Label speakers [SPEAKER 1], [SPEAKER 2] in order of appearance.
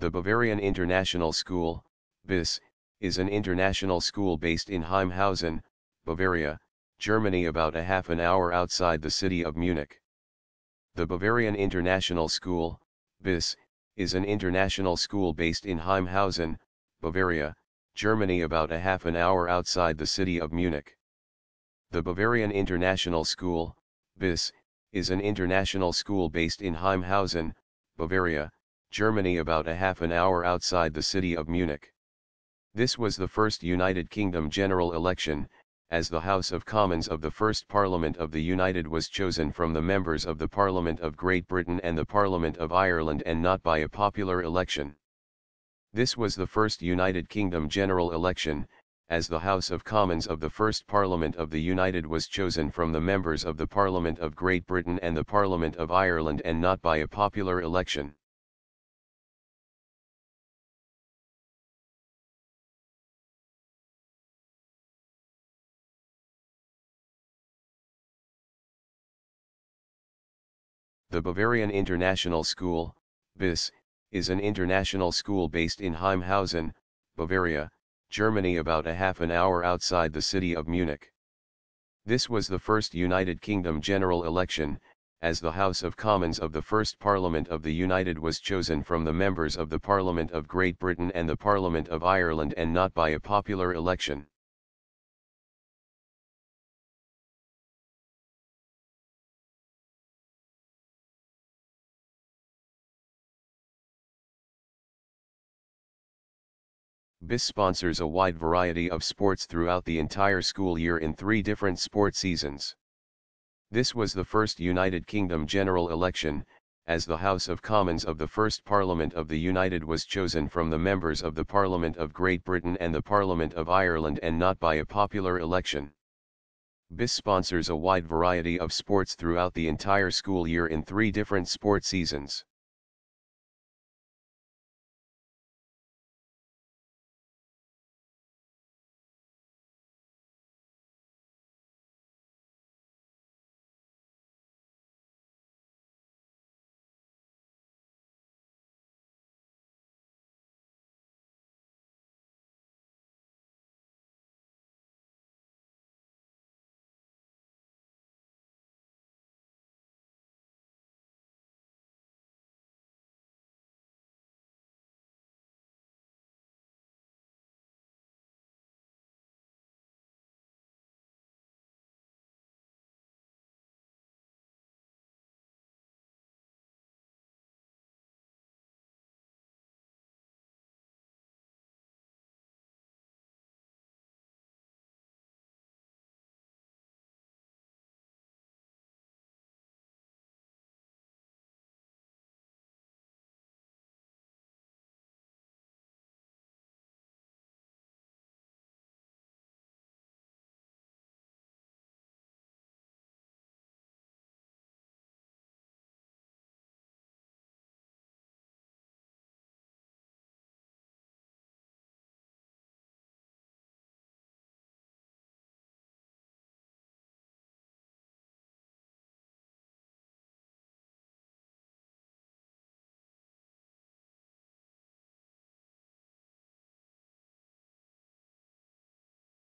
[SPEAKER 1] The Bavarian International School, BIS, is an international school based in Haimhausen, Bavaria, Germany about a half an hour outside the city of Munich. The Bavarian International School, BIS, is an international school based in Haimhausen, Bavaria, Germany about a half an hour outside the city of Munich. The Bavarian International School, BIS, is an international school based in Haimhausen, Bavaria, Germany about a half an hour outside the city of Munich. This was the first United Kingdom general election, as the House of Commons of the first Parliament of the United was chosen from the members of the Parliament of Great Britain and the Parliament of Ireland and not by a popular election. This was the first United Kingdom general election, as the House of Commons of the first Parliament of the United was chosen from the members of the Parliament of Great Britain and the Parliament of Ireland and not by a popular election. The Bavarian International School, BIS, is an international school based in Haimhausen, Bavaria, Germany about a half an hour outside the city of Munich. This was the first United Kingdom general election, as the House of Commons of the first Parliament of the United was chosen from the members of the Parliament of Great Britain and the Parliament of Ireland and not by a popular election. BIS sponsors a wide variety of sports throughout the entire school year in three different sport seasons. This was the first United Kingdom general election, as the House of Commons of the first Parliament of the United was chosen from the members of the Parliament of Great Britain and the Parliament of Ireland and not by a popular election. BIS sponsors a wide variety of sports throughout the entire school year in three different sport seasons.